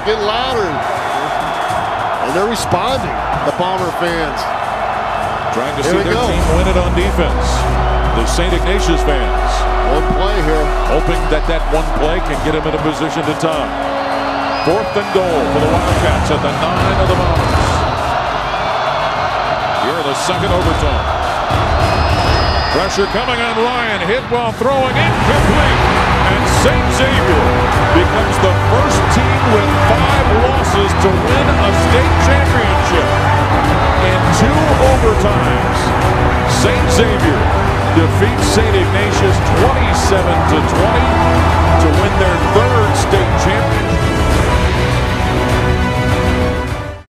louder, get louder. And they're responding, the Bomber fans. Trying to Here see their go. team win it on defense. The St. Ignatius fans One play here. hoping that that one play can get them in a position to tie. Fourth and goal for the Wildcats at the nine of the Bombers. Here in the second overtime. Pressure coming on Ryan. Hit while throwing incomplete. And St. Xavier becomes to win a state championship in two overtimes. St. Xavier defeats St. Ignatius 27 to 20